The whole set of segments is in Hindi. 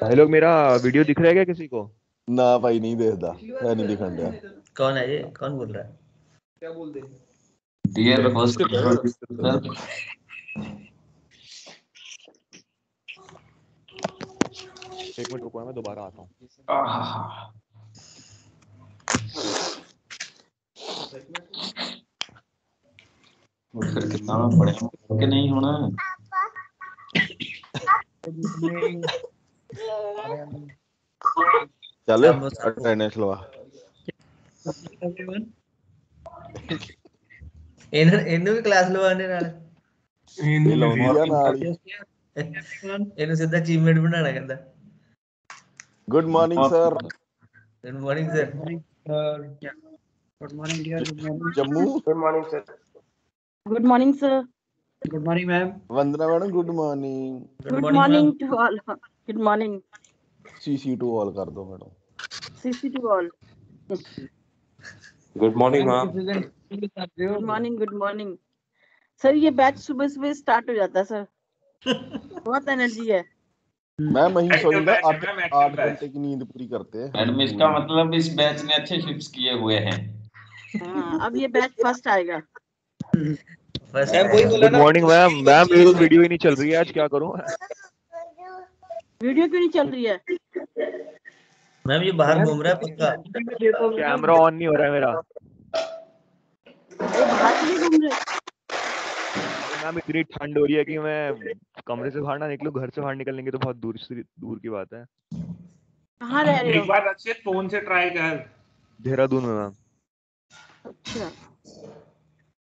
भाई लोग मेरा वीडियो दिख रहा है क्या किसी को? ना भाई नहीं देखदा है नहीं दिखन दिया। कौन है ये? कौन बोल रहा है? क्या बोल दे? डियर होस्ट एक मिनट रुको मैं दोबारा आता हूँ। कितना पढ़े कि नहीं होना चल हम लोग- अटेंडेंस लवा ਇਹਨੂੰ ਇਹਨੂੰ ਵੀ ਕਲਾਸ ਲਵਾਉਣੇ ਨਾਲ ਇਹ ਲਾਉਂਦੀ ਆ ਨਾਲ ਹੀ ਇਹਨੂੰ ਸਿੱਧਾ ਅਚੀਵਮੈਂਟ ਬਣਾਉਣਾ ਕਹਿੰਦਾ good morning sir good morning sir Good morning, dear. Good morning. Jammu good morning sir Good morning, sir. good morning ma'am Vandana madam good morning good morning to all good morning CC to all कर दो madam CC to all good morning ma'am good morning good morning sir ये बैच सुबह सुबह स्टार्ट हो जाता है सर बहुत एनर्जी है. मैं वही सोचूँगा आठ आठ घंटे की नींद पूरी करते हैं। मैडम इसका मतलब इस बैच ने अच्छे शिफ्ट किए हुए हैं। हाँ अब ये बैच फ़र्स्ट आएगा। गुड मॉर्निंग मैम मैम मेरी तो वीडियो ही नहीं चल रही है आज क्या करूँ? वीडियो क्यों नहीं चल रही है? मैम ये बाहर घूम रहा है पक्का? कैमरा ऑन नहीं हो रहा है मेरा। बाहर के घूम रहे? मैम इतनी ठंड हो रही है कि मैं कमरे से बाहर ना निकलूं घर से बाहर निकलने की तो बहुत दूर से दूर की बात है। कहाँ रह रहे एक बार रक्षित फ़ोन से ट्राई कर। देहरादून में मैम अच्छा।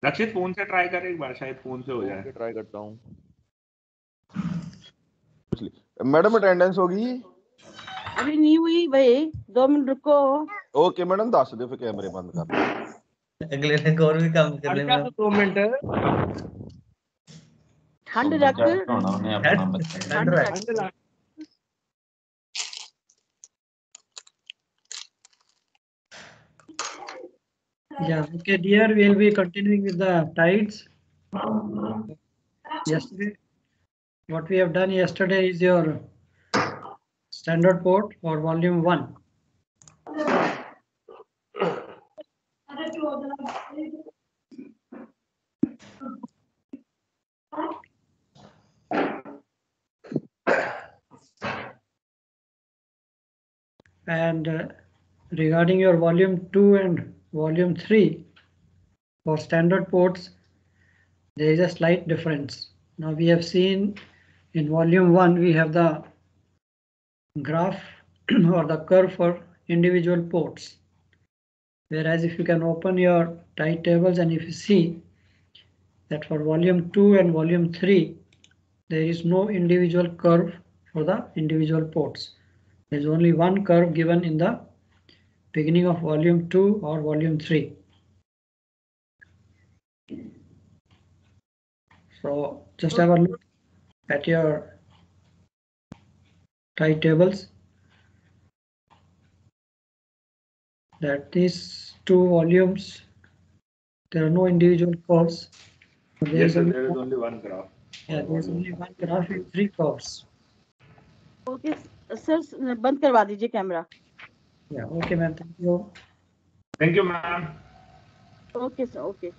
रक्षित फ़ोन से ट्राई कर एक बार शायद फ़ोन से हो जाए। ट्राई करता हूँ। मैडम अटेंडेंस होगी? अभी नहीं हुई भाई दो मिनट रुको। ओके मैडम दस दो फिर कैमरे बंद कर। अगले ने और भी काम करने में। दो मिनट? ठंड रख। ठंड रख। Yeah, okay, dear, we'll be continuing with the tides. Yesterday, what we have done yesterday is your standard port for volume one. And uh, regarding your volume two and volume three, for standard ports, there is a slight difference. Now we have seen in volume one, we have the graph or the curve for individual ports. Whereas if you can open your tight tables and if you see that for volume two and volume three, there is no individual curve for the individual ports. There is only one curve given in the beginning of volume 2 or volume 3. So just have a look at your tight tables. That these two volumes, there are no individual curves. So there Yes, is sir, only there is one- only one graph. yeah, there is only one graph with three curves. Okay sir बंद करवा दीजिए camera yeah, okay, ma'am. Thank you. Thank you, ma'am. Okay, sir. Okay.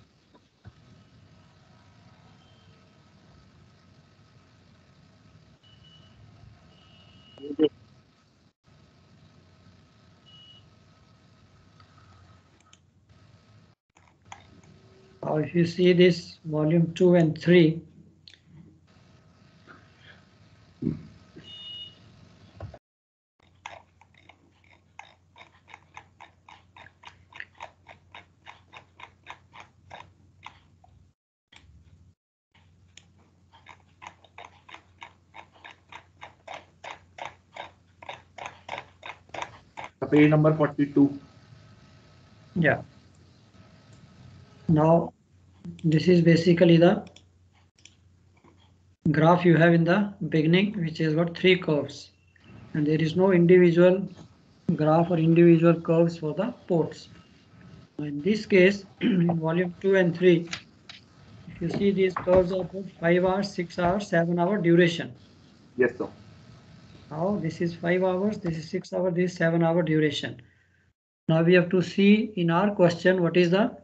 Now, if you see this volume 2 and 3, Page number 42. yeah. Now, this is basically the graph you have in the beginning, which has got three curves. And there is no individual graph or individual curves for the ports. In this case, in volume two and three, if you see these curves are for five hours, six hours, seven hour duration. Yes, sir. Now this is five hours, this is six hour, this is seven hour duration. Now we have to see in our question what is the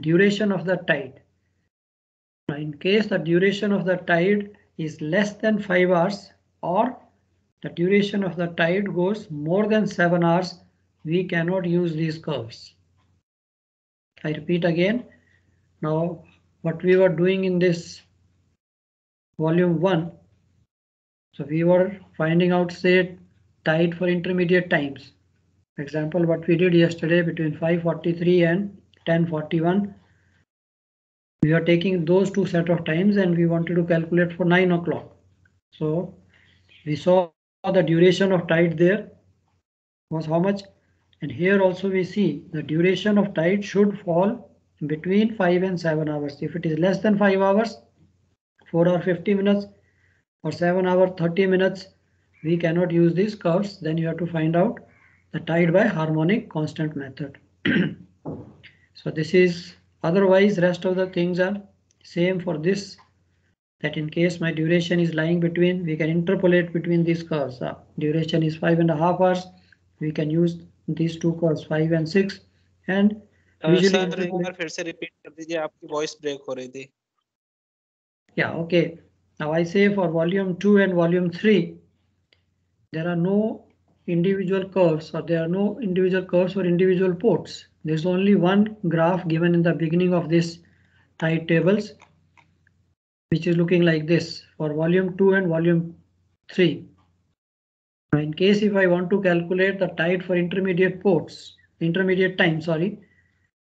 duration of the tide. Now in case the duration of the tide is less than five hours or the duration of the tide goes more than seven hours, we cannot use these curves. I repeat again. Now what we were doing in this volume one so we were finding out say tide for intermediate times. Example what we did yesterday between 543 and 1041. We are taking those two set of times and we wanted to calculate for 9 o'clock. So we saw the duration of tide there was how much and here also we see the duration of tide should fall between 5 and 7 hours. If it is less than 5 hours 4 or 50 minutes or 7 hour 30 minutes we cannot use these curves then you have to find out the tide by harmonic constant method so this is otherwise rest of the things are same for this that in case my duration is lying between we can interpolate between these curves uh, duration is five and a half hours we can use these two curves five and six and usually sir एक interpolate- बार फिर से रिपीट कर दीजिए आपकी वॉइस ब्रेक हो रही थी Yeah, okay. Now I say for volume 2 and volume 3, there are no individual curves or there are no individual curves for individual ports. There's only one graph given in the beginning of this tide tables, which is looking like this for volume 2 and volume 3. Now, in case if I want to calculate the tide for intermediate ports, intermediate time, sorry,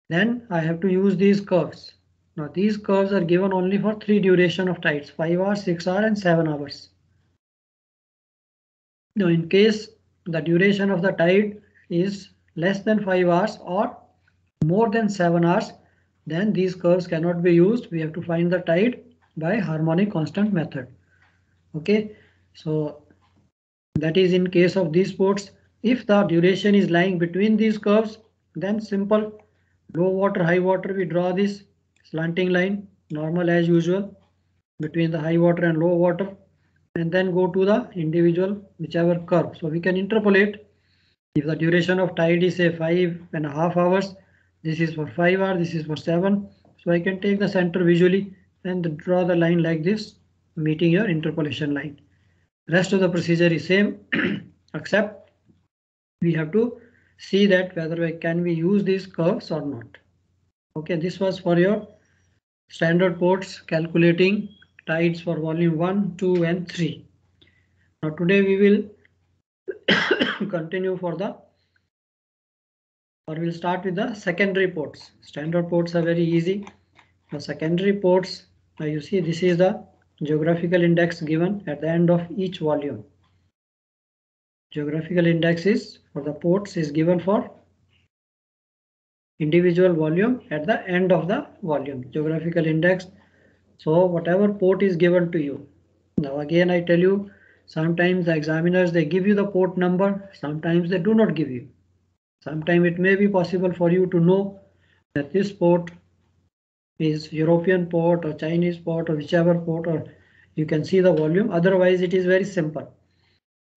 then I have to use these curves. Now these curves are given only for three duration of tides, 5 hours, 6 hours and 7 hours. Now in case the duration of the tide is less than 5 hours or more than 7 hours, then these curves cannot be used. We have to find the tide by harmonic constant method. Okay, so that is in case of these ports. If the duration is lying between these curves, then simple low water, high water, we draw this slanting line normal as usual between the high water and low water and then go to the individual whichever curve. So we can interpolate if the duration of tide is say five and a half hours. This is for five hours, this is for seven. So I can take the center visually and draw the line like this, meeting your interpolation line. Rest of the procedure is same, except we have to see that whether we can we use these curves or not. Okay, this was for your standard ports calculating tides for volume 1, 2 and 3. Now today we will continue for the or we'll start with the secondary ports. Standard ports are very easy. The secondary ports, now you see this is the geographical index given at the end of each volume. Geographical index is for the ports is given for individual volume at the end of the volume geographical index. So whatever port is given to you. Now again i tell you sometimes the examiners they give you the port number sometimes they do not give you. Sometimes it may be possible for you to know that this port is european port or chinese port or whichever port or you can see the volume. Otherwise it is very simple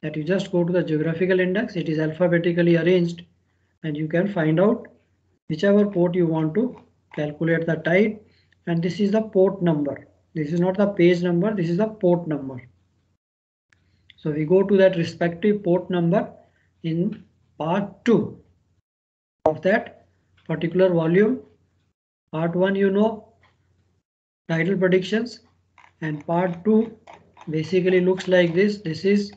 that you just go to the geographical index it is alphabetically arranged and you can find out whichever port you want to calculate the tide and this is the port number. This is not the page number this is the port number. So we go to that respective port number in part 2 of that particular volume. Part 1 you know tidal predictions. And part 2 basically looks like this. This is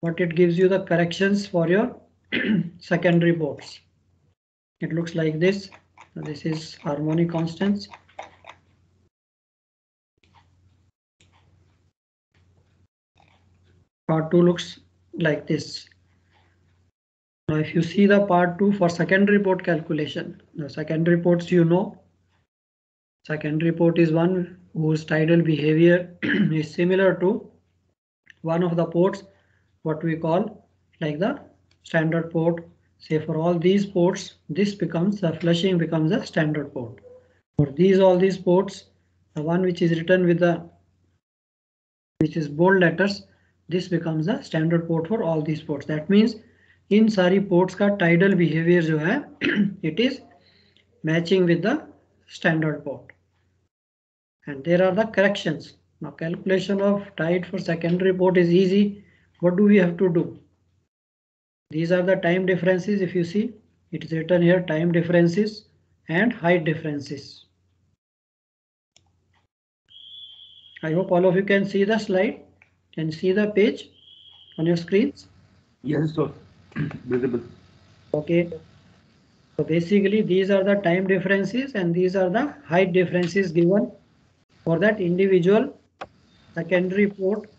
what it gives you the corrections for your secondary ports it looks like this. This is harmonic constants. Part 2 looks like this. Now if you see the part 2 for secondary port calculation the secondary ports you know. Secondary port is one whose tidal behavior is similar to one of the ports what we call like the standard port say for all these ports this becomes the flushing becomes a standard port for these all these ports the one which is written with the which is bold letters this becomes the standard port for all these ports. That means इन सारी ports का tidal behavior जो है it is matching with the standard port. And there are the corrections. Now calculation of tide for secondary port is easy. What do we have to do? These are the time differences. If you see, it is written here time differences and height differences. I hope all of you can see the slide. Can see the page on your screens. Yes, sir. Visible. Okay. So basically these are the time differences and these are the height differences given for that individual secondary port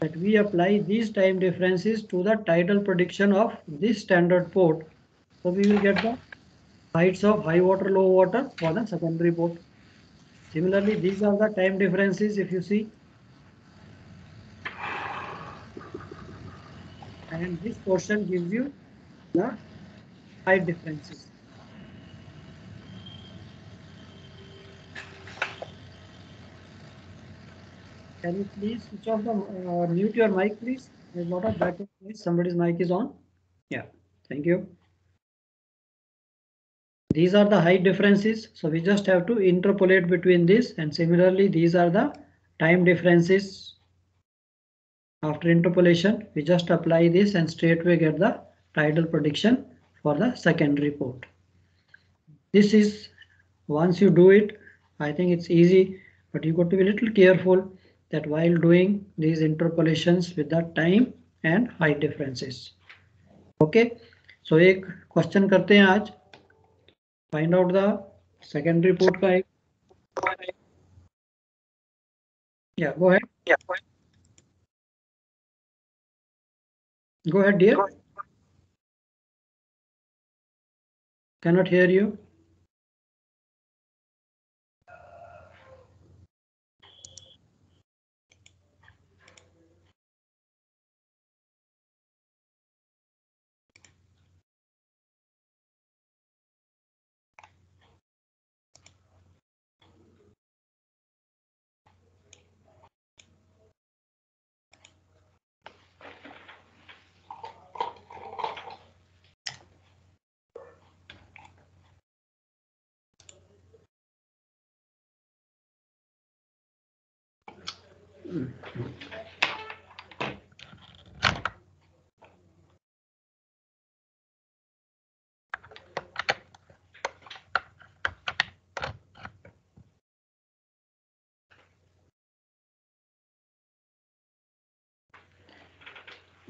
that we apply these time differences to the tidal prediction of this standard port. So we will get the heights of high water, low water for the secondary port. Similarly, these are the time differences if you see. And this portion gives you the height differences. Can you please switch off the, uh, mute your mic, please? There's a lot of background noise. Somebody's mic is on. Yeah, thank you. These are the height differences. So we just have to interpolate between this and similarly, these are the time differences. After interpolation, we just apply this and straightway get the tidal prediction for the secondary port. This is once you do it, I think it's easy, but you got to be a little careful that while doing these interpolations with the time and height differences. Okay, so एक question करते हैं आज. Find out the secondary port का एक. Yeah, go ahead. Yeah, go ahead. Go ahead, dear. Cannot hear you.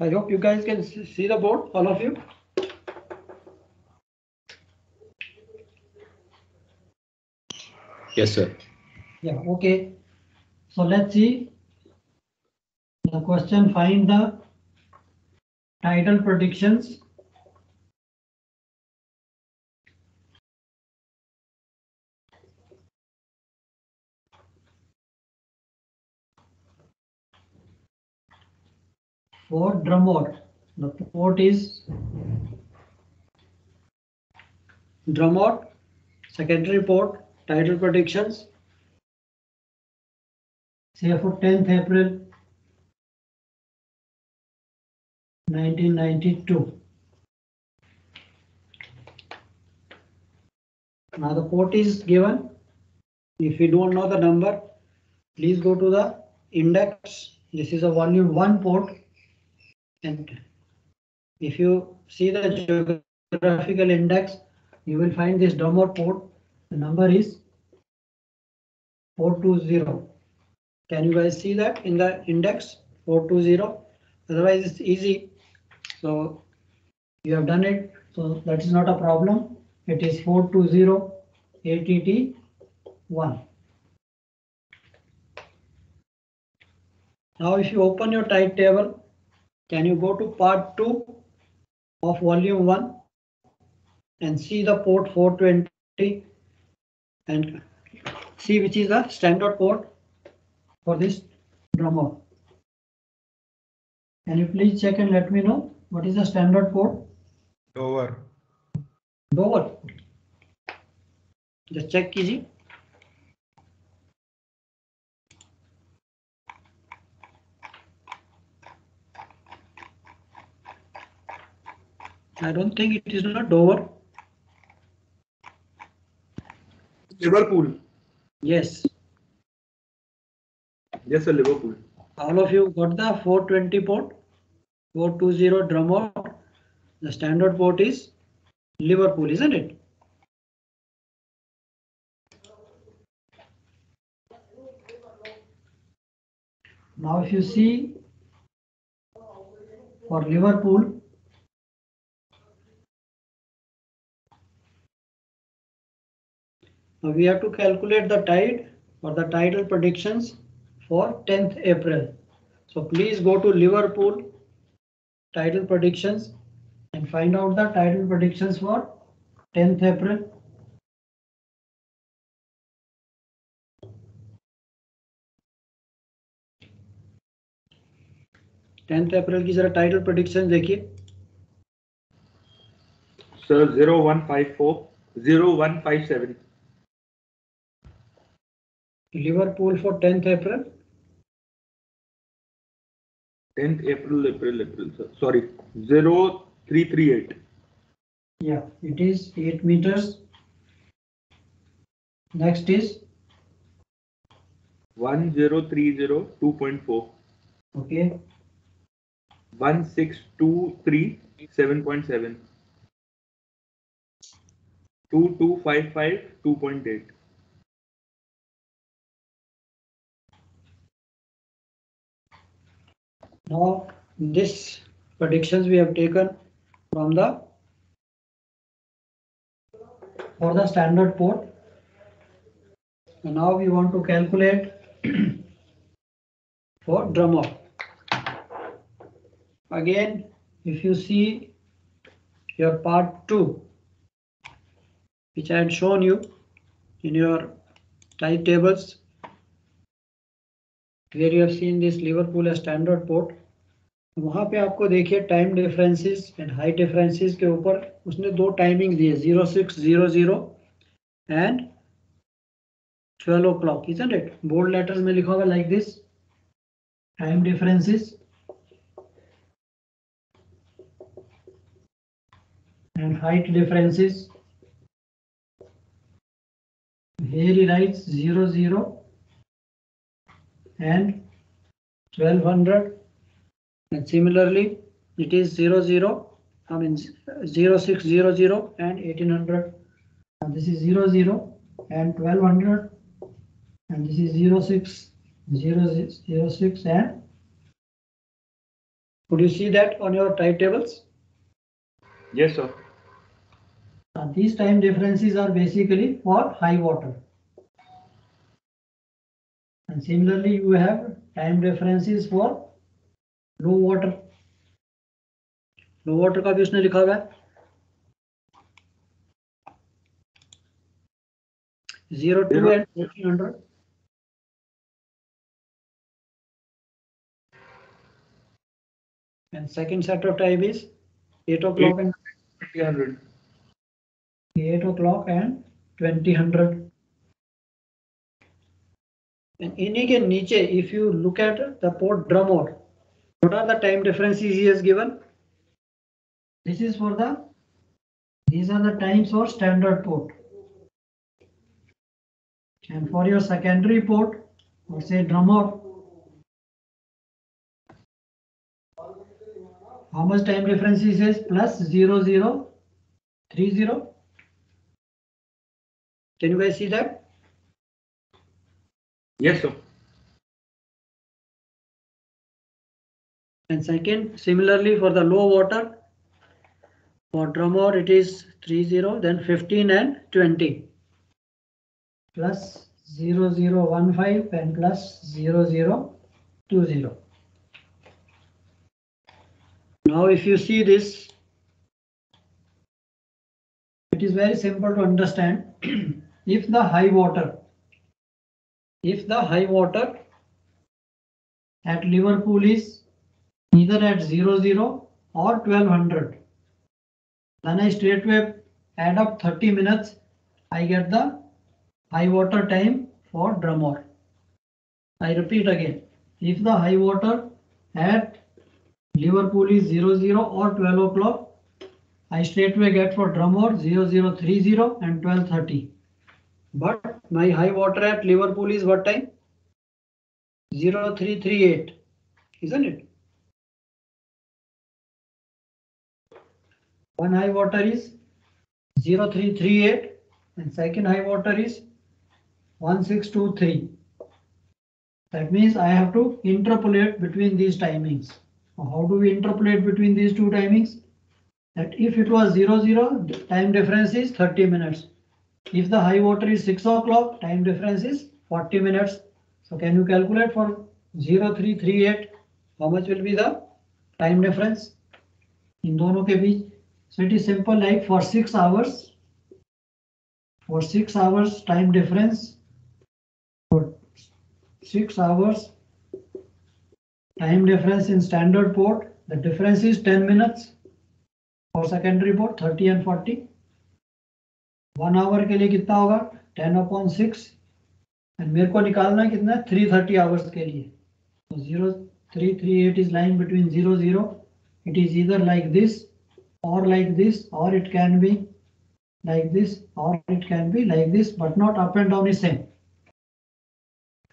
I hope you guys can see the board, all of you. Yes, sir. Yeah, okay. So let's see. The question, find the tidal predictions. For Drummoor, the port is Drummoor, secondary port, tidal predictions. Say for 10th April 1992. Now the port is given. If you don't know the number, please go to the index. This is a volume one port. And if you see the geographical index, you will find this Drummoor port. The number is 420. Can you guys see that in the index 420? Otherwise, it's easy. So you have done it. So that is not a problem. It is 420 ATT 1. Now, if you open your tide table, can you go to part 2 of volume 1 and see the port 420 and see which is the standard port for this drummer. Can you please check and let me know what is the standard port? Dover. Dover. Just check easy. I don't think it is not Dover. Liverpool. Yes. Yes, sir, Liverpool. All of you got the 420 port, 420 Drummer. The standard port is Liverpool, isn't it? Now, if you see for Liverpool, now we have to calculate the tide or the tidal predictions for 10th April. So please go to Liverpool tidal predictions and find out the tidal predictions for 10th April. Tenth April की जरा टाइटल प्रोडिक्शन देखिए Sir, 0154, 0157. Liverpool for Liverpool for 10th April. 10th April, April, April, sorry, 0338. Yeah, it is 8 meters. Next is 1030 2.4. Okay. 1623 7.7. 2255 2.8. now this predictions we have taken from the for the standard port. And now we want to calculate for drummer. Again, if you see your part two, which I had shown you in your type tables, you have seen this Liverpool as standard port, वहाँ पे आपको देखिए time differences and height differences के ऊपर उसने दो टाइमिंग दिए zero six zero zero and twelve o'clock is it bold letters में लिखा होगा like this time differences and height differences. Here he writes 0, 0 and 1200 and similarly it is 0, 0 I mean 0, 6, 0, 0 and 1800 and this is 0, 0 and 1200 and this is 0, 6, 0, 0, 6 and could you see that on your type tables? Yes, sir. Uh, these time differences are basically for high water. And similarly, you have time differences for low water. Low water का भी उसने लिखा हुआ है zero two Zero. and second set of time is eight o'clock and 300. 8 o'clock and 2000 and इन्हीं के नीचे if you look at the port Drumore what are the time differences he has given this is for the these are the times for standard port and for your secondary port or say Drumore how much time difference he says plus 0 0 3 0 can you guys see that? Yes, sir. And second, similarly for the low water, for Drumore it is 30, then 15 and 20. Plus 0015 and plus 0020. Now if you see this, it is very simple to understand. if the high water, if the high water at Liverpool is either at 00 or 1200, then I straightway add up 30 minutes, I get the high water time for Drumore. I repeat again, if the high water at Liverpool is 00 or 12 o'clock, I straight away get for Drumore 0030 and 1230. But my high water at Liverpool is what time? 0338, isn't it? One high water is 0338 and second high water is 1623. That means I have to interpolate between these timings. How do we interpolate between these two timings? That if it was 00, the time difference is 30 minutes. If the high water is 6 o'clock, time difference is 40 minutes. So can you calculate for 0338, how much will be the time difference in दोनों के बीच? So it is simple like for 6 hours, for 6 hours time difference, for 6 hours time difference in standard port, the difference is 10 minutes. For secondary port 30 and 40. One hour के लिए कितना होगा? टेन अपॉन सिक्स एंड मेरे को निकालना है कितना? थ्री थर्टी आवर्स के लिए. Zero three three eight is line between zero zero it is इधर लाइक दिस और लाइक दिस और it can be like this और it can be like this but not up and down is same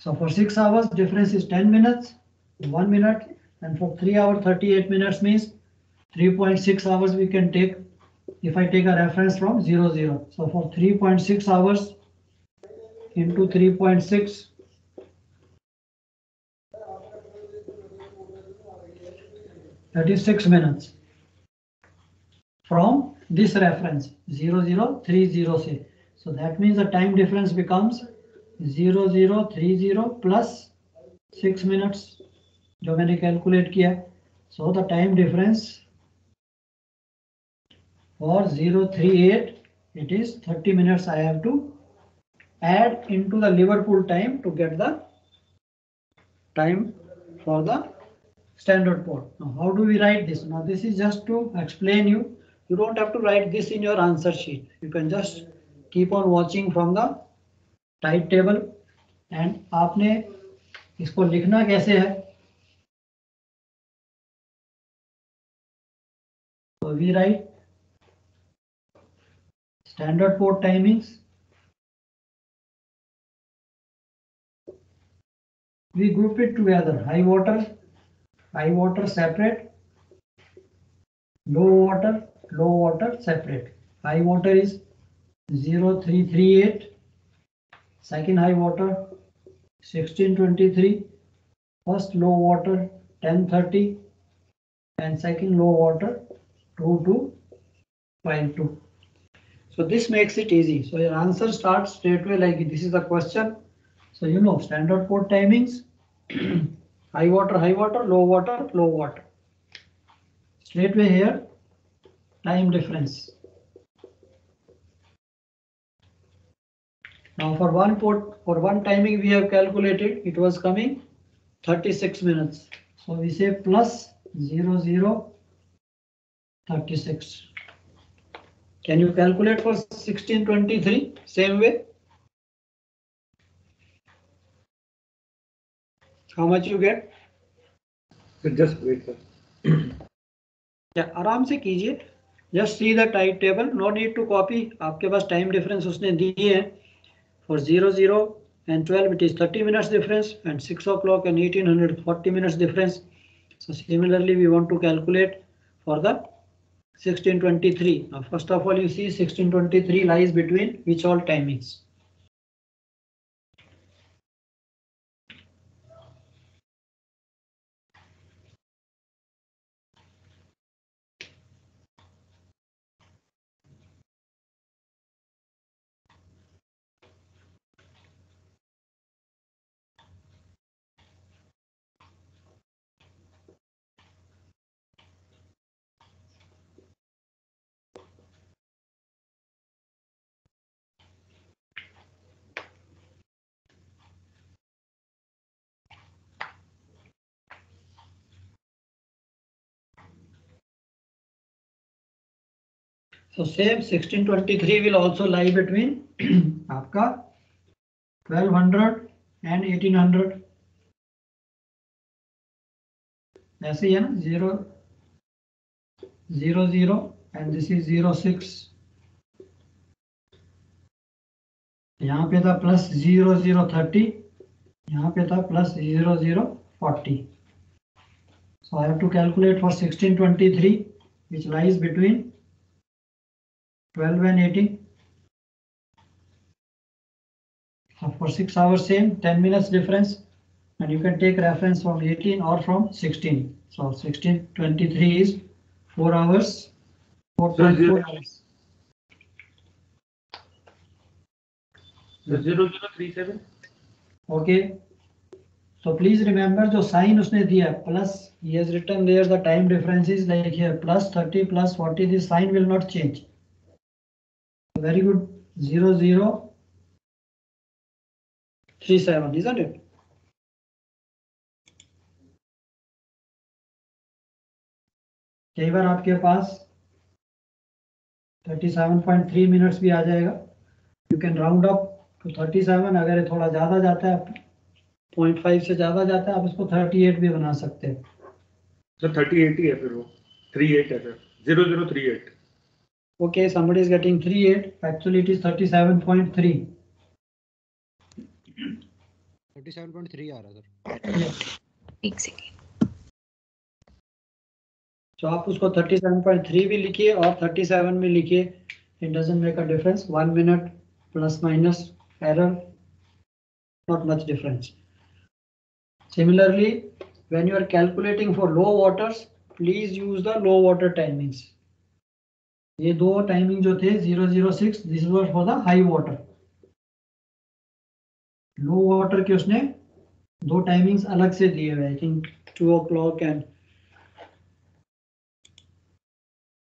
so for six hours difference is ten minutes one minute and for three hour thirty eight minutes means three point six hours we can take if I take a reference from 0 0 so for 3.6 hours into 3.6 that is 6 minutes from this reference 0030 say. So that means the time difference becomes 0030 plus 6 minutes जो मैंने calculate किया है. So the time difference For 038 it is 30 minutes I have to add into the Liverpool time to get the time for the standard port. Now how do we write this? Now this is just to explain you you don't have to write this in your answer sheet. You can just keep on watching from the type table and आपने इसको लिखना कैसे है we write standard port timings. We group it together. High water, high water separate, low water, low water separate. High water is 0338, second high water 1623, first low water 1030, and second low water 2252. So this makes it easy. So your answer starts straight away like this is the question. So you know standard port timings, high water, high water, low water, low water. Straight away here time difference. Now for one port, for one timing we have calculated, it was coming 36 minutes. So we say plus 00 zero 36. Can you calculate for 1623 same way? How much you get? Just wait, sir. या आराम से कीजिए just see the tide table no need to copy आपके पास टाइम डिफरेंस उसने दिए हैं for zero zero is thirty minutes difference and six o'clock and eighteen hundred forty minutes difference so similarly we want to calculate for the 1623 now first of all you see 1623 lies between which all timings so, same 1623 will also lie between आपका 1200 and 1800 ऐसे ही है ना zero zero zero and this is zero six यहाँ पे था प्लस ज़ीरो ज़ीरो थर्टी यहाँ पे था plus zero zero forty so I have to calculate for sixteen twenty three which lies between 12 and 80. For 6 hours same, 10 minutes difference. And you can take reference from 18 or from 16. So 16, 23 is 4 hours, 4 so zero, 4.4 hours. 0037. Okay. So please remember the sign उसने diya plus he has written there the time difference is like here plus 30 plus 40 this sign will not change. Very good. 0 0 3 7 isn't it? कई बार आपके पास 37.3 मिनट्स भी आ जाएगा। You can round up to 37 अगर ये थोड़ा ज़्यादा जाता है पॉइंट फाइव से ज़्यादा जाता है, आप इसको 38 भी बना सकते हैं। सर थर्टी एट ही है फिर वो। थ्री एट है sir zero zero three eight Okay, somebody is getting 38. Actually, it is 37.3. 37.3 आ रहा है सर एक सेकेंड So आप उसको 37.3 भी लिखिए और 37 भी लिखिए. It doesn't make a difference. One minute plus minus error, not much difference. Similarly, when you are calculating for low waters, please use the low water timings. ये दो टाइमिंग जो थे 006 this was for the high water low water के उसने दो टाइमिंग्स अलग से दिए हुए I think two o'clock and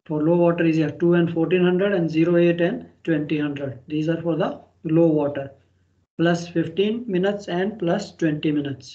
for low water is here 2 and 1400 and 08 and 2000 these are for the low water plus 15 minutes and plus 20 minutes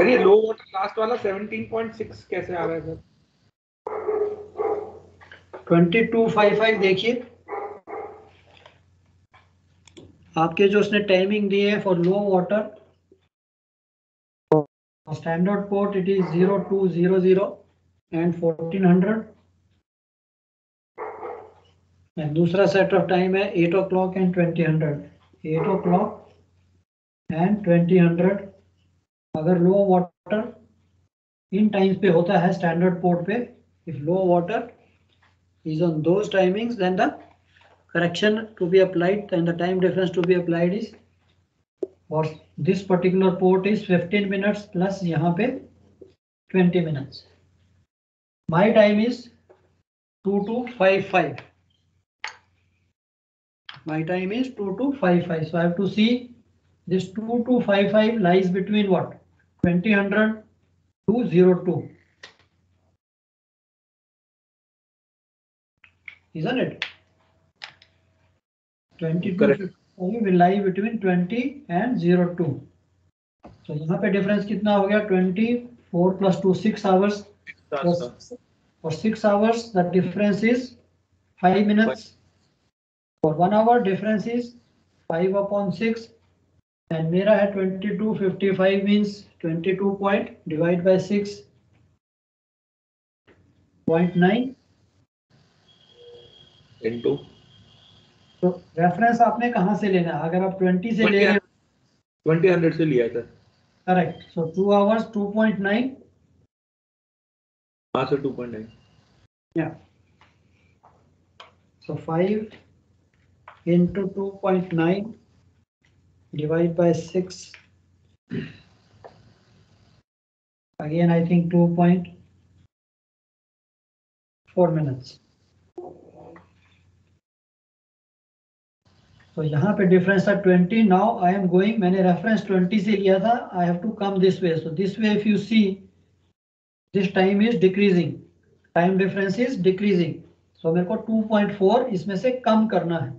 sir ये लो वाटर लास्ट वाला 17.6 कैसे आ रहा है सर? 2255 देखिए। आपके जो उसने टाइमिंग दी है for low water standard port it is 0200 and 1400 and दूसरा सेट ऑफ़ टाइम है 8 o'clock and 2000 8 o'clock and 2000 अगर लो वाटर इन टाइम्स पे होता है स्टैंडर्ड पोर्ट पे if low water is on those timings then the correction to be applied and the time difference to be applied is और this particular port is 15 minutes plus यहाँ पे 20 minutes my time is 2 two 5 5 My time is two two five five. So I have to see this two to five five lies? 2000 to 02. Isn't it? 2255 will lie between 20 and 02. So यहाँ पे difference कितना हो गया 24 plus 2 6 hours plus for 6 hours the difference is 5 minutes for 1 hour difference is 5 upon 6 and मेरा है 2255 means 22 point divide by 6 point 9 into तो रेफरेंस आपने कहाँ से लेना? है अगर आप 20 से ले 20 हंड्रेड से लिया सर करेक्ट सो 2 आवर्स 2.9 हाँ sir 2.9 Yeah. So five into two point nine. Divide by six. Again, I think two point four minutes. तो यहाँ पे डिफरेंस था 20 नाउ आई एम गोइंग मैंने रेफरेंस 20 से लिया था I have to come this way so this way if you see this time is decreasing time difference is decreasing so मेरे को 2.4 इसमें से कम करना है.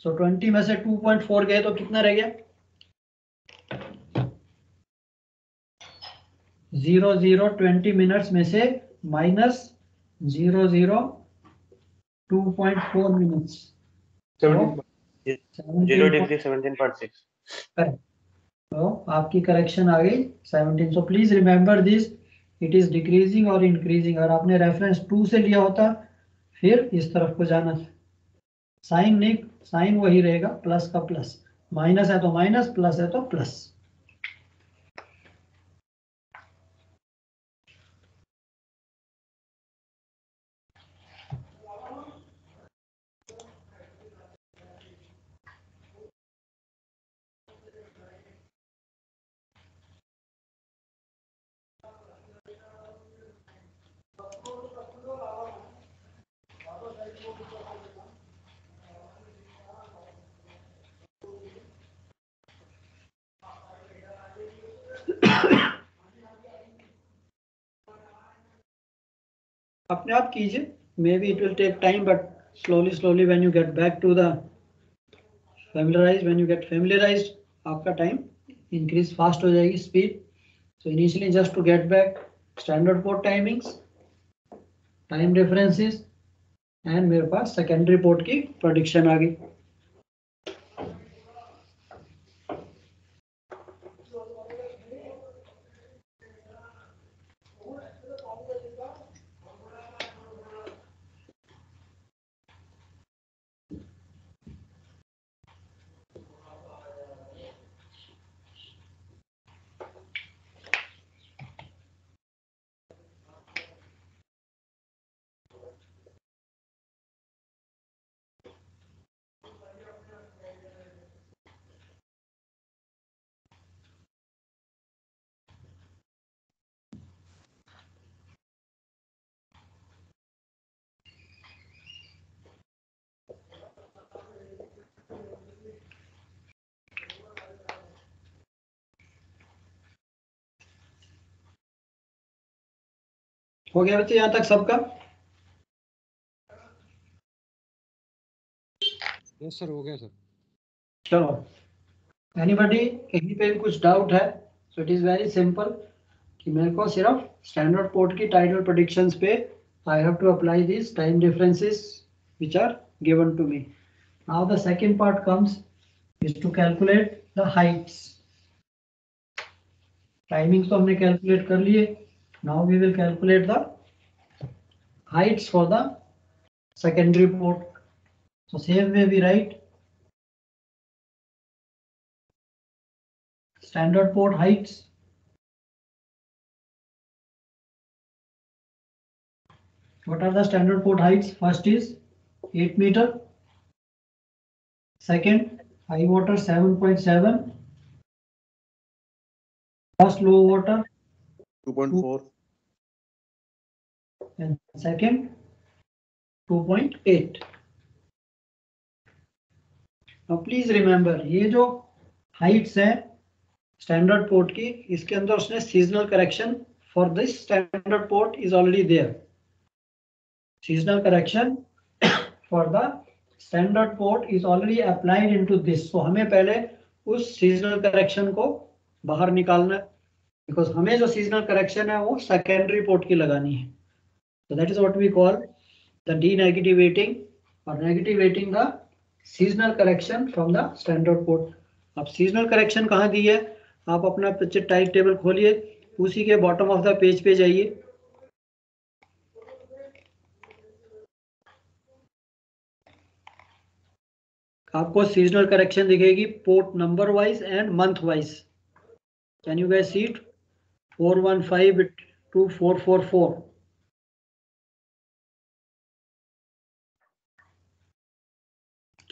सो so 20 में से 2.4 गए तो कितना रह गया? ज़ीरो ज़ीरो ट्वेंटी मिनट्स में से minus zero zero two point four minutes. Zero degree seventeen point six. तो आपकी करेक्शन आ गई 17 so please remember this it is decreasing और इंक्रीजिंग अगर आपने रेफरेंस टू से लिया होता फिर इस तरफ़ को जाना। था साइन नहीं साइन वही रहेगा प्लस का प्लस माइनस है तो माइनस प्लस है तो प्लस अपने आप कीजिए। May be it will take time but slowly slowly when you get back to the familiarise when you get familiarise आपका टाइम इंक्रीज फास्ट हो जाएगी speed so initially just to get back standard port timings time differences and मेरे पास सेकेंडरी पोर्ट की प्रोडिक्शन आ गई। हो गया बच्चे यहाँ तक सबका? यस सर हो गया सर चलो। एनीबॉडी कहीं पे भी कुछ डाउट है so it is very simple कि मेरे को सिर्फ़ स्टैंडर्ड पोर्ट की टाइटल प्रोडिक्शंस पे I have to apply this time differences which are given to me now the second part comes is to calculate the heights timings तो हमने कैलकुलेट कर लिए। Now we will calculate the heights for the secondary port. So same way we write standard port heights. What are the standard port heights? First is 8 meter. Second high water 7.7 first low water 2.4 and second 2.8 now, please remember, ये जो हाइट्स है स्टैंडर्ड पोर्ट की, इसके अंदर उसने seasonal correction for this standard port is already there seasonal correction for the standard port is already applied into this so हमें पहले उस सीजनल करेक्शन को बाहर निकालना है बिकॉज़ हमें जो सीजनल करेक्शन है, वो सेकेंडरी पोर्ट की लगानी है। So, that is what we call the denegativating or negativating the seasonal correction from the standard port अब सीजनल करेक्शन कहाँ दी है? आप अपना टाइट टेबल खोलिए, उसी के बॉटम ऑफ़ द पेज पे जाइए। आपको सीजनल करेक्शन दिखेगी port number wise and month wise can you guess seat four one five two four four four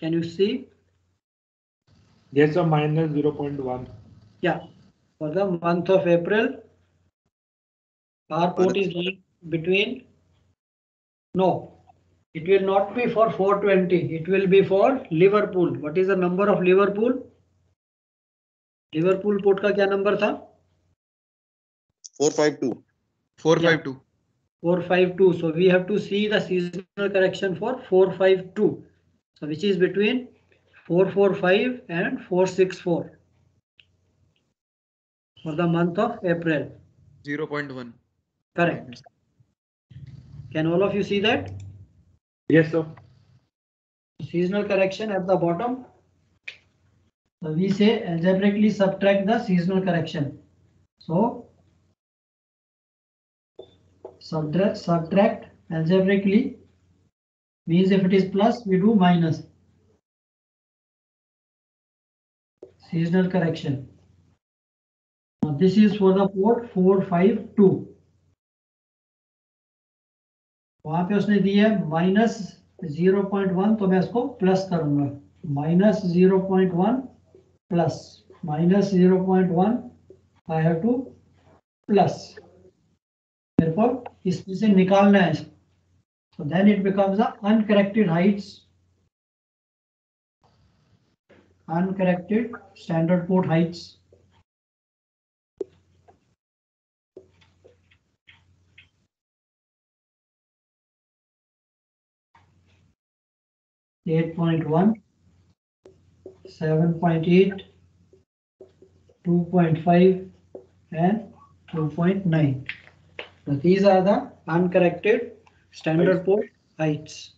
Can you see? Yes, sir, minus 0.1. Yeah, for the month of April, our port is lying between. No, it will not be for 420. It will be for Liverpool. What is the number of Liverpool? Liverpool port का क्या नंबर था? 452. 452. 452. So we have to see the seasonal correction for 452. So which is between 445 and 464 for the month of April. 0.1. Correct. Can all of you see that? Yes, sir. Seasonal correction at the bottom. So we say algebraically subtract the seasonal correction. So subtract, subtract algebraically means if it is plus, we do minus. Seasonal correction. Now, this is for the port 452 वहाँ पे उसने दी है माइनस ज़ीरो पॉइंट वन तो मैं इसको प्लस करूँगा। Minus zero point one plus minus zero point one I have to plus मेरे को इसमें से निकालना है। So then it becomes the uncorrected heights, uncorrected standard port heights. Eight point one, seven point eight, two point five, and two point nine. So these are the uncorrected standard port heights.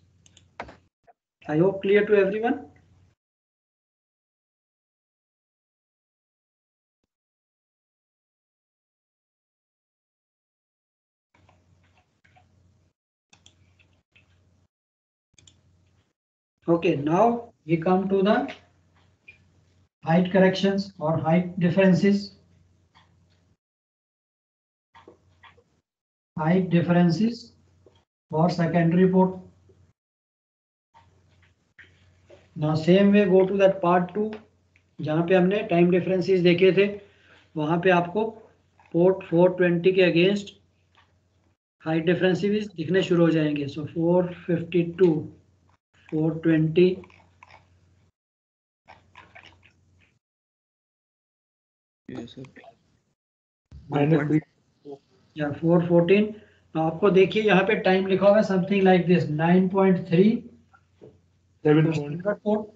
I hope clear to everyone. Okay, now we come to the height corrections or height differences. Height differences for secondary port. Now same way go to that part two जहाँ पे हमने टाइम डिफरेंसेस देखे थे वहाँ पे आपको पोर्ट 420 के अगेंस्ट हाइट डिफरेंसेस दिखने शुरू हो जाएँगे सो 452 420 Yes, sir. Minus 3. या 414 आपको देखिए यहाँ पे टाइम लिखा हुआ है something like this 9.3 7 standard port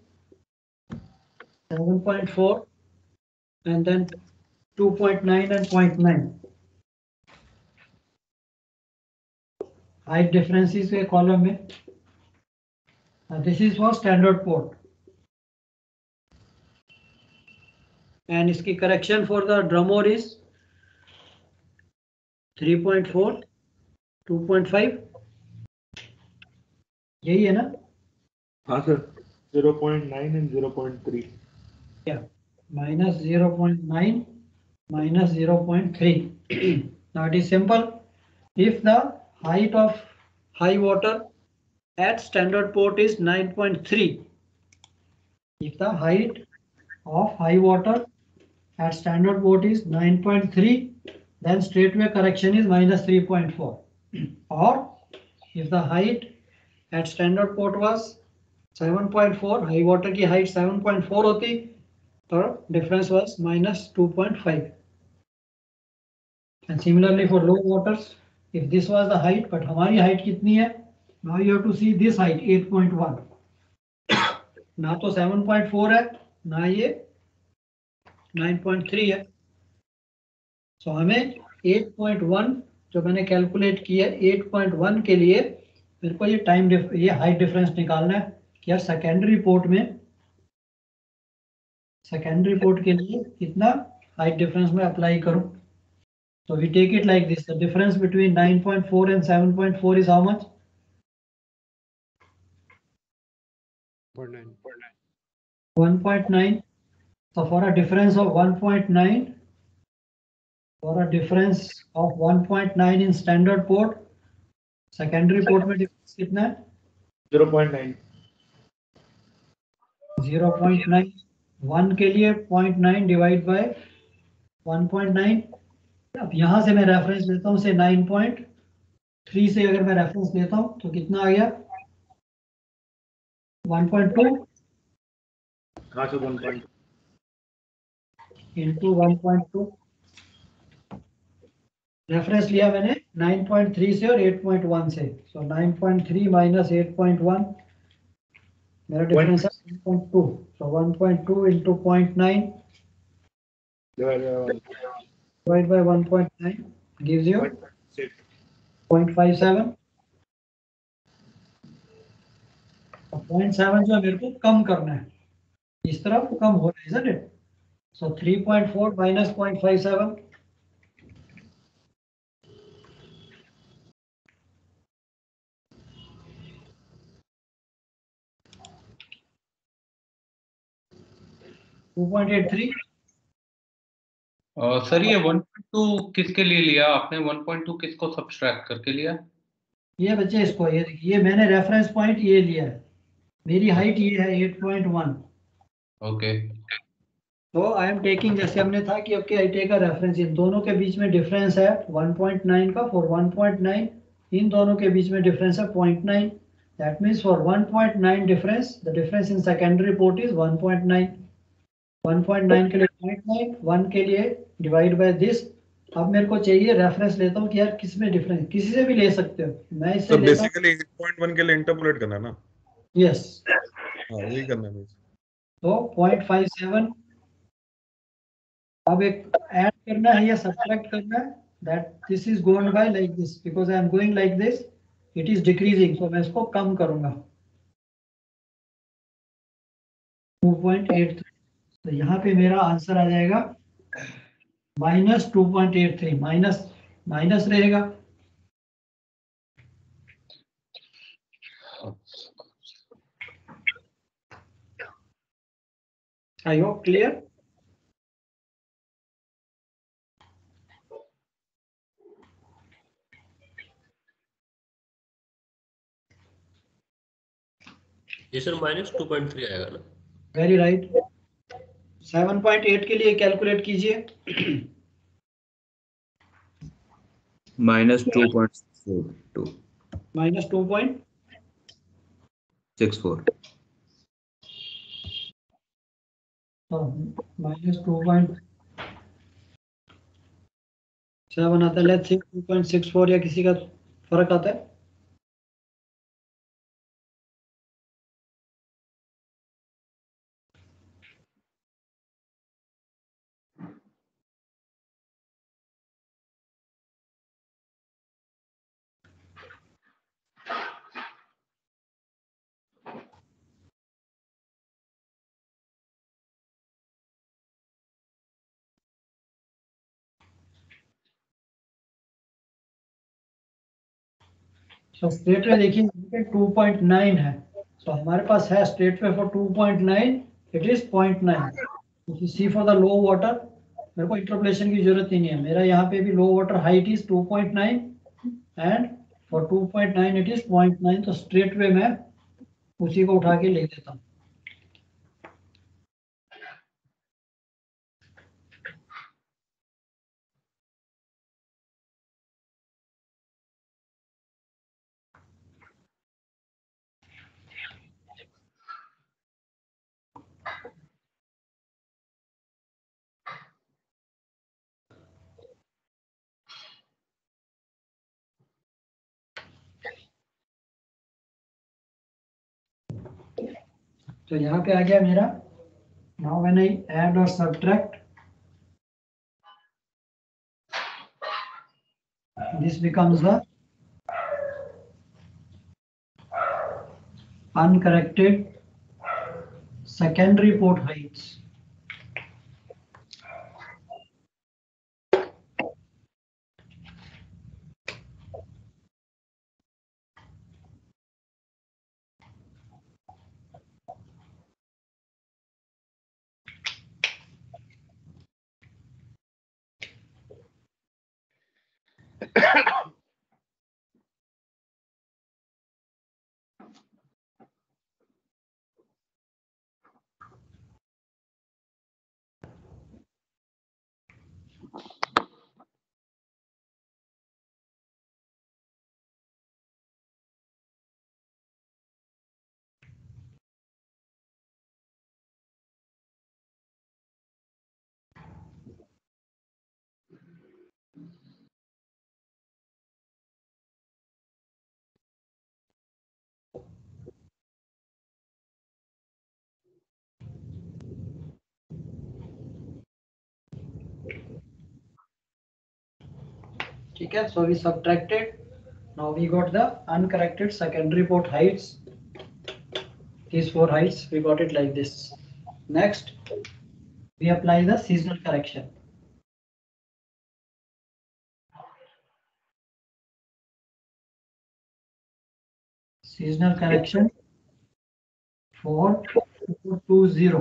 7.4 and then 2.9 and 0.9 height differences के कॉलम में। This is for standard port and इसकी करेक्शन फॉर द ड्रमोर इज़ 3.4 2.5 यही है ना हाँ sir 0.9 and 0.3. Yeah, minus 0.9 minus 0.3. now it is simple. If the height of high water at standard port is 9.3, if the height of high water at standard port is 9.3, then straightway correction is minus 3.4. or if the height at standard port was 7.4 high water की हाइट 7.4 होती the difference was minus 2.5. And similarly for low waters, if this was the height, but हमारी height कितनी है? Now you have to see this height 8.1. ना तो 7.4 है, ना ये 9.3 है. So हमें 8.1 जो मैंने कैलकुलेट किया 8.1 के लिए मेरे को ये टाइम ये हाइट डिफरेंस निकालना है कि यार सेकेंडरी पोर्ट में सेकेंडरी पोर्ट के लिए कितना हाइट डिफरेंस में अप्लाई करूँ। तो we take it like this the difference between 9.4 and 7.4 is how much 1.9 so for a difference of 1.9 for a difference of 1.9 in standard port secondary port में difference कितना है 0.9 0.9 1 के लिए 0.9 डिवाइड बाय 1.9 अब यहाँ से मैं रेफरेंस लेता हूँ से 9.3 से अगर मैं रेफरेंस लेता हूँ तो कितना आ गया 1.2 हाँ सर 1.2 इंटू 1.2 रेफरेंस लिया मैंने 9.3 से और 8.1 से सो। So 9.3 माइनस 8.1 मेरा डिफरेंस है 1.2 so 1.2 into 0.9 divided by 1.9 gives you 0.57 point seven जो है मेरे को कम करना है। इस तरफ़ कम हो रहा है it so 3.4 minus 0.57 2.83 Uh, sir ये 1.2 किसके लिए लिया आपने? 1.2 किसको सब्सट्रैक्ट करके लिया? ये बच्चे इसको ये ये मैंने रेफरेंस पॉइंट ये लिया है। मेरी हाइट ये है 8.1 ओके तो आई एम टेकिंग जैसे हमने था कि okay I take a reference इन दोनों के बीच में डिफरेंस है 1.9 का फॉर 1.9 इन दोनों के बीच में डिफरेंस है 0.9 that means for 1.9 difference the difference in secondary port is 1.9 1.9 के लिए 0.9 1 के लिए डिवाइड बाय दिस अब मेरे को चाहिए रेफरेंस लेता हूँ कि यार किसमें डिफरेंस किसी से भी ले सकते हो। मैं इससे तो बेसिकली 8.1 के लिए इंटरपोलेट करना है ना? यस हाँ वही करना है तो 0.57 अब एक ऐड करना है या सब्ट्रैक्ट करना है that this is gone by like this because I am going like this it is decreasing so मैं इसको कम करूँगा। 2.83 तो यहाँ पे मेरा आंसर आ जाएगा minus two point eight three minus minus रहेगा। आई होप क्लियर ये sir minus two point three आएगा ना। वेरी राइट 7.8 के लिए कैलकुलेट कीजिए। Minus two point four two. Minus two point six four. Minus two point seven आता है। Let's see two point six four या किसी का फ़र्क आता है। तो स्टेट में देखिए टू पॉइंट नाइन है। तो हमारे पास है स्टेट में for two point nine it is point nine see for the low water मेरे को इंटरप्लेशन की ज़रूरत ही नहीं है। मेरा यहाँ पे भी low water height is two point nine and for two point nine it is point nine तो स्ट्रेट वे में उसी को उठा के ले देता हूँ। तो यहाँ पे आ गया मेरा। नाउ व्हेन आई ऐड और subtract this becomes the uncorrected secondary port heights ठीक है? So we subtracted now we got the uncorrected secondary port heights this four heights we got it like this next we apply the seasonal correction seasonal correction four two two zero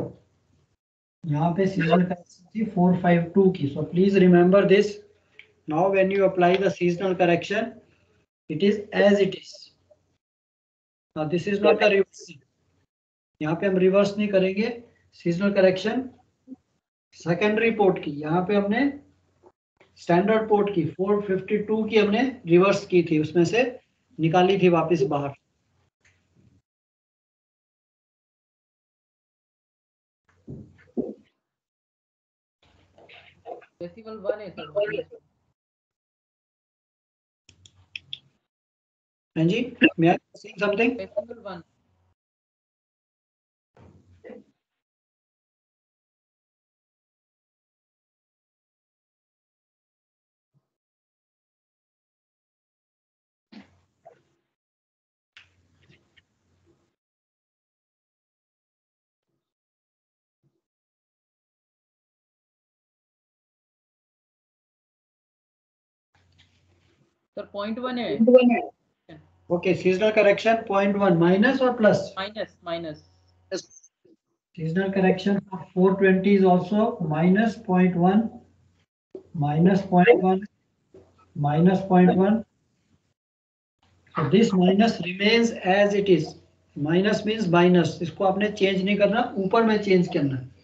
यहाँ पे सीजनल करेक्शन थी फोर फाइव टू की. So please remember this now when you apply the seasonal correction it is as it is. Now this is not a reverse. यहाँ पे हम रिवर्स नहीं करेंगे. सीजनल करेक्शन सेकेंडरी पोर्ट की. यहाँ पे हमने स्टैंडर्ड पोर्ट की 452 की हमने रिवर्स की थी. उसमें से निकाली थी वापस बाहर. डेसिमल वन है सर हाँ जी मैं saying something? One sir point one है। Okay seasonal correction 0.1 minus or plus minus minus seasonal correction for 420 is also minus 0.1 minus 0.1 minus 0.1 so this minus remains as it is minus means minus इसको आपने चेंज नहीं करना ऊपर में चेंज करना है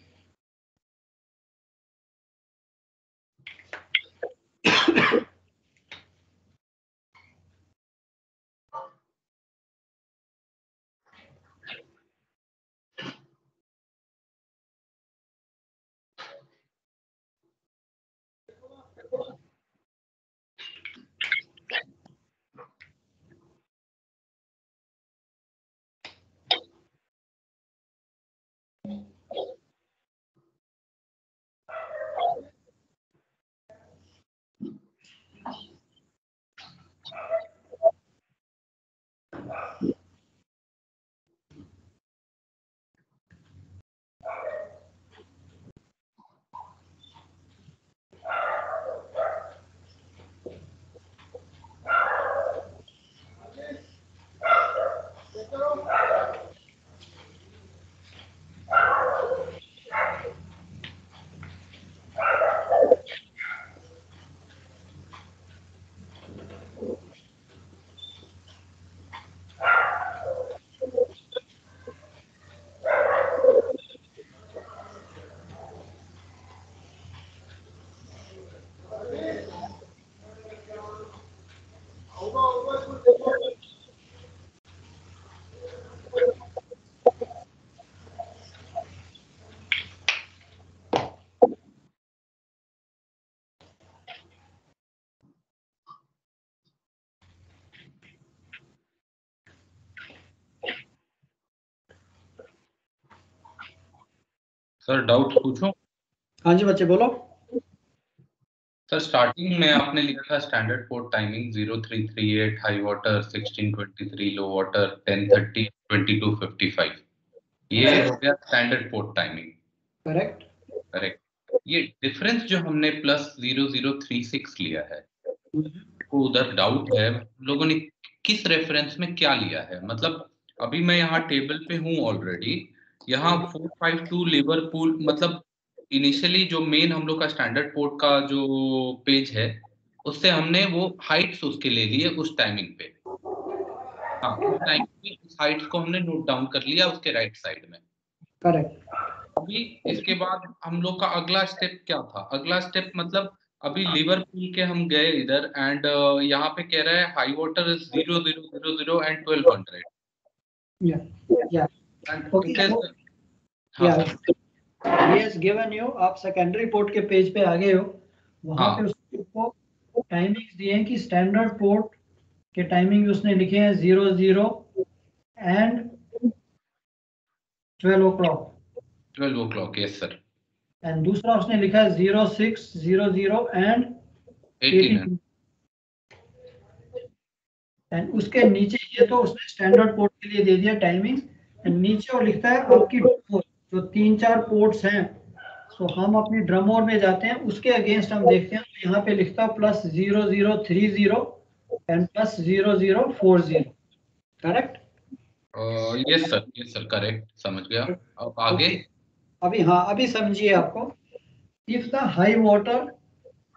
सर डाउट पूछूँ? हाँ जी बच्चे बोलो। सर स्टार्टिंग में आपने लिखा था standard port timing 0338 high water 1623 low water 1030 2255 ये हो गया standard port timing correct correct ये डिफरेंस जो हमने प्लस 0036 लिया है को उधर डाउट है। लोगों ने किस रेफरेंस में क्या लिया है? मतलब अभी मैं यहाँ टेबल पे हूँ ऑलरेडी यहाँ 452 लिवरपूल मतलब इनिशियली जो मेन हम लोग का स्टैंडर्ड पोर्ट का जो पेज है उससे हमने वो हाइट्स उसके ले लिए उस टाइमिंग पे। हाँ उस टाइमिंग पे उस हाइट्स को हमने नोट डाउन कर लिया उसके राइट साइड में। करेक्ट अभी इसके बाद हम लोग का अगला स्टेप क्या था? अगला स्टेप मतलब अभी लिवरपूल के हम गए इधर एंड यहाँ पे कह रहा है high water is zero zero zero zero and twelve hundred या he has given you आप सेकेंडरी पोर्ट के पेज पे आ गए हो वहाँ हाँ। पे उसको टाइमिंग्स दिए हैं कि स्टैंडर्ड पोर्ट के टाइमिंग उसने लिखे हैं zero zero and twelve o'clock twelve o'clock yes sir and दूसरा उसने लिखा है zero six zero zero and and उसके नीचे ये तो उसने स्टैंडर्ड पोर्ट के लिए दे दिया टाइमिंग नीचे और लिखता है आपकी जो तीन चार पोर्ट्स हैं सो हम अपनी ड्रमोर में जाते हैं उसके अगेंस्ट हम देखते हैं तो यहाँ पे लिखता है plus zero zero three zero and plus zero zero four zero correct yes sir yes sir correct समझ गया। अब आगे? अभी हाँ अभी समझिए आपको। If the high water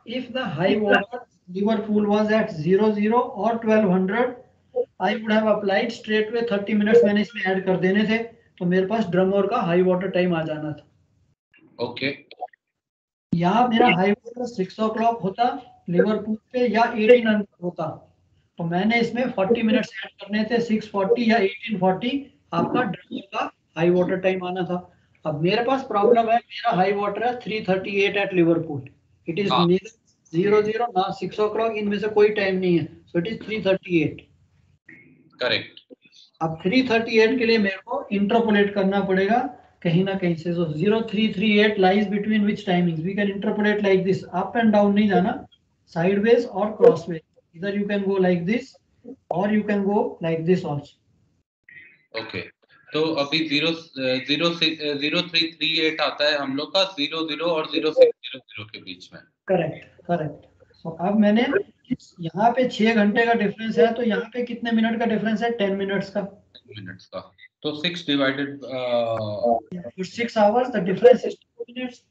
if the high water Liverpool was at 00 और 1200 I would have applied straight way 30 minutes मैंने इसमें ऐड कर देने थे तो मेरे पास ड्रमोर का हाई वाटर टाइम आ जाना था। ओके यहाँ मेरा high water six o'clock होता लिवरपूल पे या 1800 होता। तो मैंने इसमें 40 मिनट्स ऐड करने थे 640 या 1840 आपका ड्रमोर का हाई वाटर टाइम आना था। अब मेरे पास प्रॉब्लम है मेरा हाई वाटर है 338 at Liverpool it is neither zero zero ना सिक्स ओ क्लॉक इनमें से कोई टाइम नहीं है। सो इट इज़ 338 करेक्ट अब 338 के लिए मेरे को इंटरपोलेट करना पड़ेगा। कहीं ना कहीं से so 0338 lies between which timings we can interpolate like this up and down नहीं जाना। साइडवेज और क्रॉसवेज इधर you can go like this और you can go like this also okay तो अभी zero zero zero three three eight आता है हम लोग का ज़ीरो ज़ीरो और ज़ीरो सिक्स ज़ीरो ज़ीरो के बीच में। करेक्ट करेक्ट सो अब मैंने यहाँ पे छह घंटे का डिफरेंस है तो यहाँ पे कितने मिनट का डिफरेंस है? टेन मिनट्स का। तो six divided six hours difference is two minutes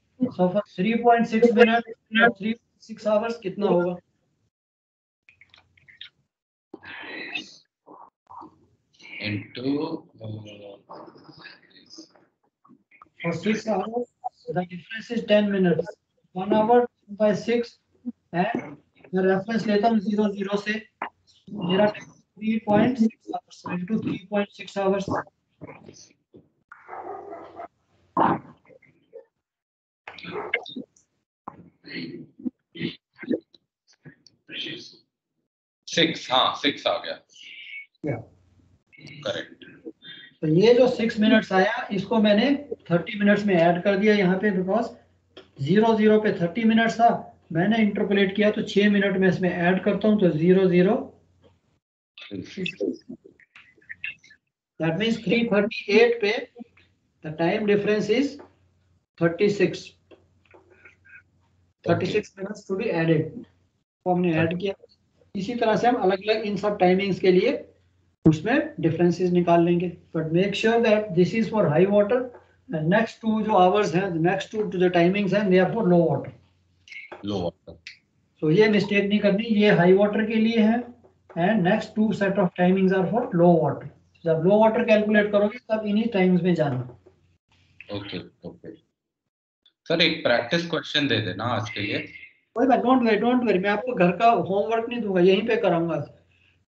three point six minute three six hours कितना होगा? Difference is ten minutes one hour by six मैं रेफरेंस लेता हूँ ज़ीरो ज़ीरो से मेरा three point six hours into three point six hours six हाँ सिक्स आ गया। Yeah. करेक्ट तो ये जो सिक्स मिनट्स आया इसको मैंने थर्टी मिनट्स में ऐड कर दिया यहाँ पे बिकॉज़ ज़ीरो ज़ीरो पे थर्टी मिनट्स था। मैंने इंटरपोलेट किया तो छह मिनट में इसमें ऐड करता हूँ तो zero zero that means three thirty eight पे the time difference is thirty six thirty six minutes to be added तो हमने ऐड किया। इसी तरह से हम अलग अलग इन सब टाइमिंग्स के लिए उसमें डिफरेंसेस निकाल लेंगे। But make sure that this is for high water next to जो आवर्स हैं नेक्स्ट टू जो टाइमिंग्स हैं they are for low water low water so ये मिस्टेक नहीं करनी ये हाई वाटर के लिए है and next to set of timings are for low water जब लो वाटर कैलकुलेट करोगे तब इन्हीं टाइम्स में जाना। ओके ओके सर एक प्रैक्टिस क्वेश्चन दे देना आज के लिए। कोई बात डोंट वरी डोंट वरी मैं आपको घर का होमवर्क नहीं दूँगा यहीं पे कराऊँगा।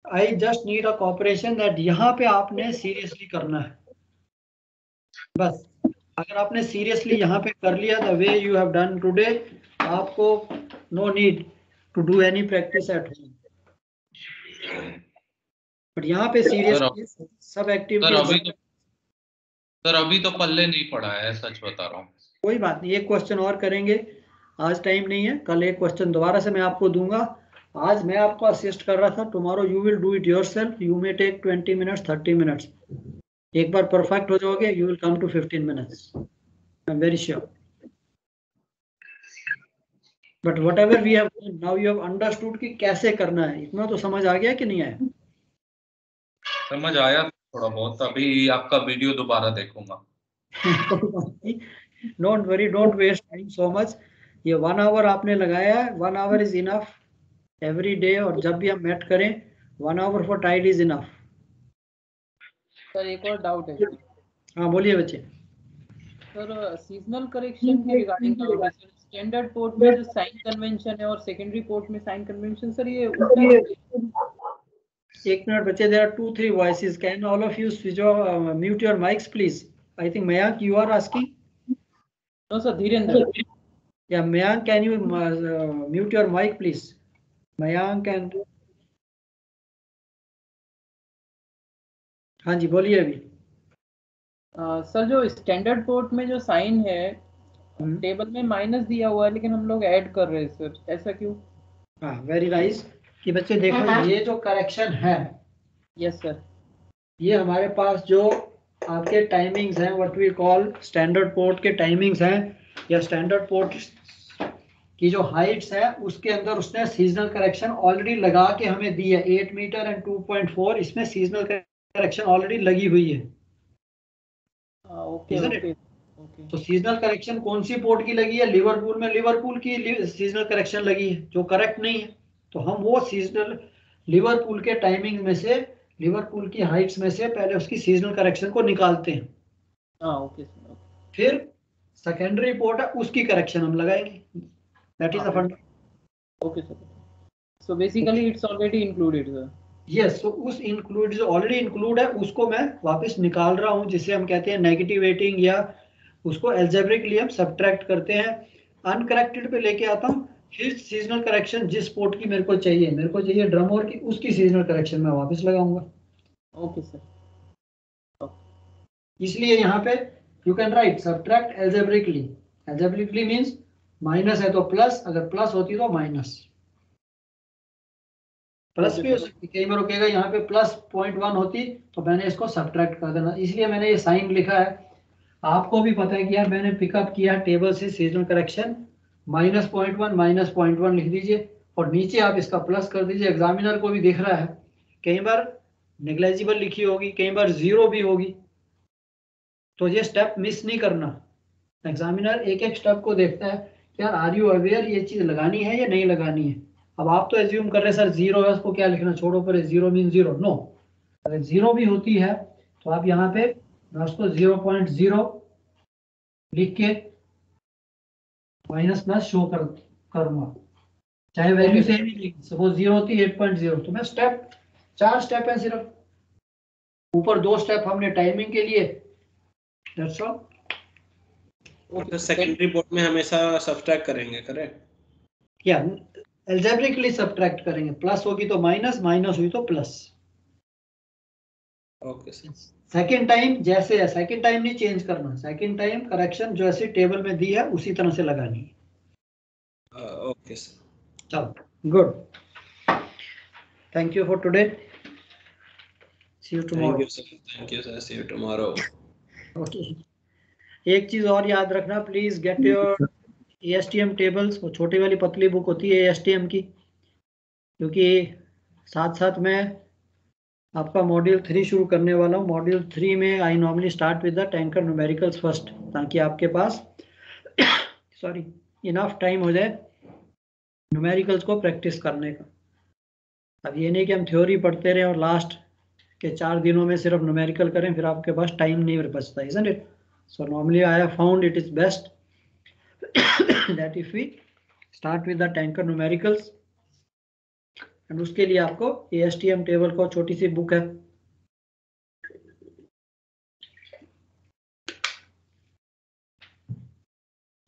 I just need a cooperation that यहाँ पे आपने सीरियसली करना है। बस अगर आपने सीरियसली यहाँ पे कर लिया the way you have done today आपको no need to do any practice at home but यहाँ पे सीरियसली सब सर अभी तो सर अभी तो पल्ले नहीं पड़ा है सच बता रहा हूँ। कोई बात नहीं एक क्वेश्चन और करेंगे। आज टाइम नहीं है कल एक क्वेश्चन दोबारा से मैं आपको दूँगा। आज मैं आपको असिस्ट कर रहा था tomorrow you will do it yourself you may take twenty minutes thirty minutes एक बार परफेक्ट हो जाओगे you will come to fifteen minutes I am very sure but whatever we have now you have understood कि कैसे करना है। इतना तो समझ आ गया कि नहीं आया? समझ आया थोड़ा बहुत। अभी आपका वीडियो दोबारा देखूँगा। Don't worry don't waste time so much ये वन आवर आपने लगाया है। One hour is enough every day और जब भी हम मेट करें one hour for tide is enough sir एक और डाउट है। हाँ बोलिए बच्चे। सर सीजनल करेक्शन के रिगार्डिंग स्टैंडर्ड पोर्ट में जो साइन कन्वेंशन है और सेकेंडरी पोर्ट में साइन कन्वेंशन सर ये एक मिनट बच्चे there are two three voices can all of you switch off mute your mics please I think Mayank you are asking no sir Dhirendra या Mayank can you mute your mike please Mayank and हाँ जी बोलिए अभी। सर जो स्टैंडर्ड पोर्ट में जो साइन है टेबल में माइनस दिया हुआ है लेकिन हम लोग ऐड कर रहे हैं सर ऐसा क्यों? हाँ वेरी नाइस कि बच्चे देखो ये जो करेक्शन है यस सर ये हमारे पास जो आपके टाइमिंग्स हैं what we call standard port के टाइमिंग्स हैं या स्टैंडर्ड पोर्ट की जो हाइट्स है उसके अंदर उसने सीजनल करेक्शन ऑलरेडी लगा के हमें दी है। 8 मीटर एंड 2.4 इसमें सीजनल करेक्शन ऑलरेडी लगी हुई है। Okay it? ओके तो सीजनल करेक्शन कौन सी पोर्ट की लगी है? लिवरपूल में लिवरपूल की सीजनल करेक्शन लगी है जो करेक्ट नहीं है। तो हम वो सीजनल लिवरपूल के टाइमिंग में से लिवरपूल की हाइट्स में से पहले उसकी सीजनल करेक्शन को निकालते हैं। हाँ ओके फिर सेकेंडरी पोर्ट है उसकी करेक्शन हम लगाएँगे। That is the fund okay sir so basically it's already included sir yes तो उस इंक्लूड जो ऑलरेडी इंक्लूड है उसको मैं वापस निकाल रहा हूँ जिसे हम कहते हैं नेगेटिव वेटिंग या उसको एल्जेब्रिकली हम सब्ट्रैक्ट करते हैं। अनकरेक्टेड पे लेके आता हूँ। फिर सीजनल करेक्शन जिस पोर्ट की मेरे को चाहिए मेरे को चाहिए ड्रमोर की उसकी सीजनल करेक्शन मैं वापस लगाऊँगा। ओके सर इसलिए यहाँ पे you can write subtract algebraically algebraically means minus है तो प्लस अगर प्लस होती तो माइनस प्लस भी हो सकती कई बार रुकेगा यहाँ पे प्लस पॉइंट वन होती तो मैंने इसको सब्ट्रैक्ट कर देना। इसलिए मैंने ये साइन लिखा है। आपको भी पता है कि यार मैंने पिकअप किया टेबल से seasonal correction minus point one minus point one लिख दीजिए, और नीचे आप इसका प्लस कर दीजिए। एग्जामिनर को भी दिख रहा है। कई बार नेग्लेजिबल लिखी होगी, कई बार ज़ीरो भी होगी। तो ये स्टेप मिस नहीं करना। एग्जामिनर एक एक स्टेप को देखता है यार आर यू अवेयर ये चीज़ लगानी है या नहीं लगानी है? अब आप तो एज्यूम कर रहे सर ज़ीरो है, उसको क्या लिखना? छोड़ो, पर ज़ीरो मीन ज़ीरो नो अगर ज़ीरो भी होती है तो आप यहाँ पे उसको ज़ीरो पॉइंट ज़ीरो लिख के माइनस प्लस शो कर करूँगा। चाहे वैल्यू सेम ही लिखी सपोज़ ज़ीरो होती है एट पॉइंट ज़ीरो तो मैं स्टेप चार स्टेप है सिर्फ़। ऊपर दो स्टेप हमने टाइमिंग के लिए। तो सेकेंडरी पोर्ट में हमेशा सब्सट्रैक्ट करेंगे करेक्ट या एल्जेब्रिकली सब्ट्रैक्ट करेंगे। प्लस होगी तो माइनस माइनस हुई तो plus okay sir second time जैसे है सेकेंड टाइम नहीं चेंज करना। सेकेंड टाइम करेक्शन जो ऐसे टेबल में दी है उसी तरह से लगानी है। ओके सर चलो good thank you for today see you tomorrow thank you sir see you tomorrow okay एक चीज़ और याद रखना please get your ASTM tables वो छोटी वाली पतली बुक होती है एएसटीएम की क्योंकि साथ साथ में आपका मॉड्यूल थ्री शुरू करने वाला हूँ। मॉड्यूल थ्री में I normally start with the tanker numericals first ताकि आपके पास सॉरी इनफ टाइम हो जाए न्यूमेरिकल्स को प्रैक्टिस करने का। अब ये नहीं कि हम थ्योरी पढ़ते रहें और लास्ट के चार दिनों में सिर्फ़ न्यूमेरिकल करें, फिर आपके पास टाइम नहीं बचता isn't it so normally i have found it is best that if we start with the tanker numericals and उसके लिए आपको ASTM टेबल को छोटी सी बुक है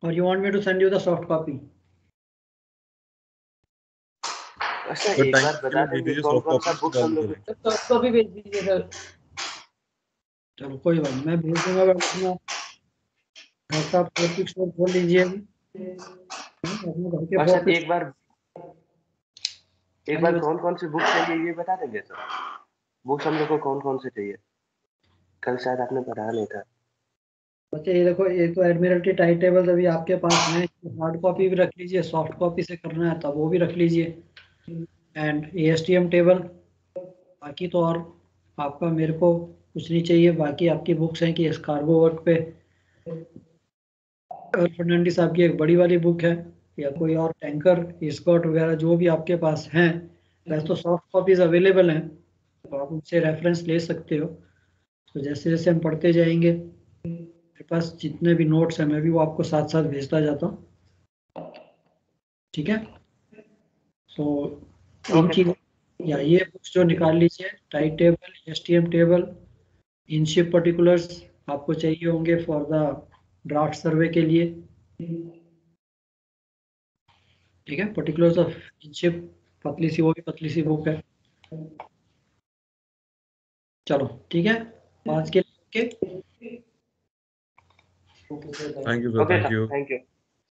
और अच्छा, एक बार बता दीजिए soft copy तो सॉफ्ट कॉपी भेज दीजिए सर चलो कोई बात नहीं मैं भेज दूँगा अपना खोल लीजिए अपने घर के मास्टर एक बार एक बार कौन कौन सी बुक चाहिए ये बता देंगे सर बुक्स हम लोग को कौन कौन से चाहिए? कल शायद आपने पढ़ाया नहीं था। बच्चे ये देखो ये तो एडमिरल्टी टाइट टेबल अभी आपके पास है। हार्ड कॉपी भी रख लीजिए सॉफ्ट कॉपी से करना है तब वो भी रख लीजिए। एंड ए टेबल बाकी तो और आपका मेरे को कुछ नहीं चाहिए बाकी आपकी बुक्स हैं कि इस कार्गो वर्क पे। फर्नांडिस आपकी एक बड़ी वाली बुक है। या कोई और टैंकर स्कॉट वगैरह जो भी आपके पास हैं वैसे तो सॉफ्ट कॉपीज अवेलेबल हैं तो आप उनसे रेफरेंस ले सकते हो। तो जैसे जैसे हम पढ़ते जाएँगे मेरे पास जितने भी नोट्स हैं मैं भी वो आपको साथ साथ भेजता जाता हूँ। ठीक है? तो इन चीज़ या ये बुक्स जो निकाल लीजिए tight table S T M table इनशिप particulars आपको चाहिए होंगे फॉर द ड्राफ्ट सर्वे के लिए। ठीक है? पर्टिकुलर्स ऑफ़ इनशिप पतली सी वो भी पतली सी बुक है। चलो ठीक है? आज के लिए thank you sir thank you thank you